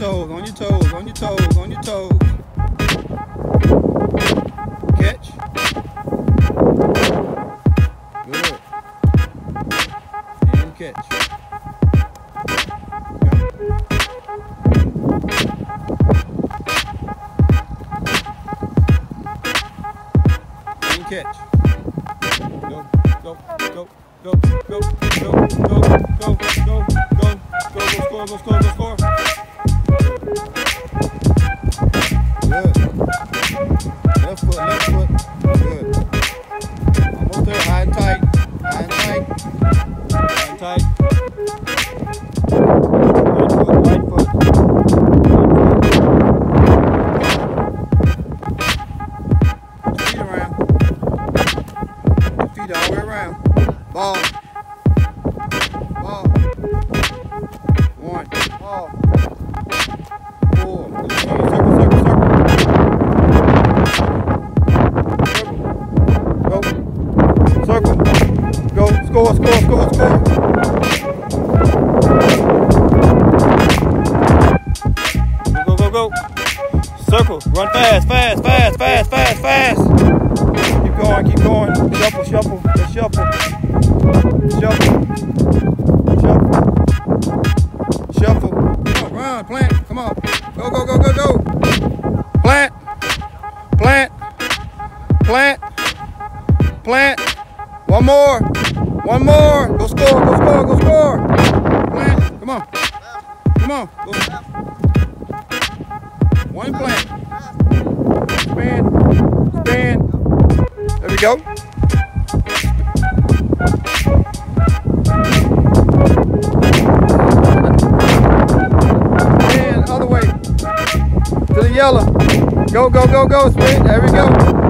on your toes, on your toes. on your toes. Catch. Good. And catch. And catch. Go, go, go, go, go, go, go, go, go, go, go, go, score, go score, go score. Good. Left foot, left foot. Good. Almost there. High and tight. High and tight. High and tight. Right foot, right foot. Right foot. Feet around. Feet all the way around. Ball. Score, score, score, score. Go, go, go, go. Circle. Run fast, fast, fast, fast, fast, fast. Keep going, keep going. Shuffle, shuffle. Shuffle. Shuffle. Shuffle. Shuffle. Come on, run, plant. Come on. Go, go, go, go, go. Plant. Plant. Plant. Plant. One more. One more. Go score, go score, go score. Plant. Come on. Come on. Go. One plant. Spin. Spin. There we go. And other way. To the yellow. Go, go, go, go. Spin. There we go.